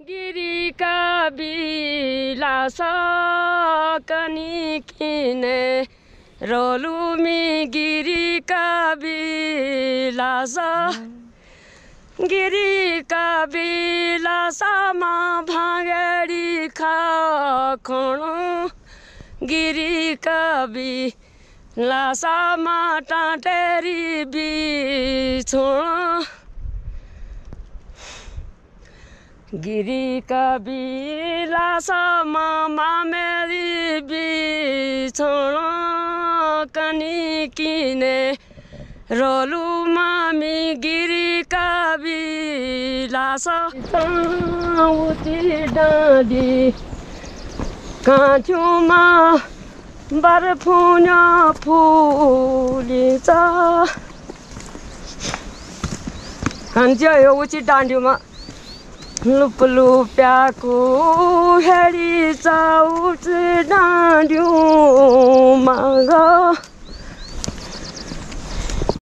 गिरीका बिलास कनी रोलुमी गिरीका बिलास गिरीका बिलासमा भाँगडी खाखोणो। गिरीका बिलासमा टाटेरी बिछोण। गिरीका बिलासमा मामेरी बिछोण कनी किने रोलु मामी गिरीका बिलास उति डाँडी काँचुमा बर्फुन फुलिन्छ। खान्छ यो उची डाँडीमा। लुप लुप्याको हेरी चाउच डाँड्युमा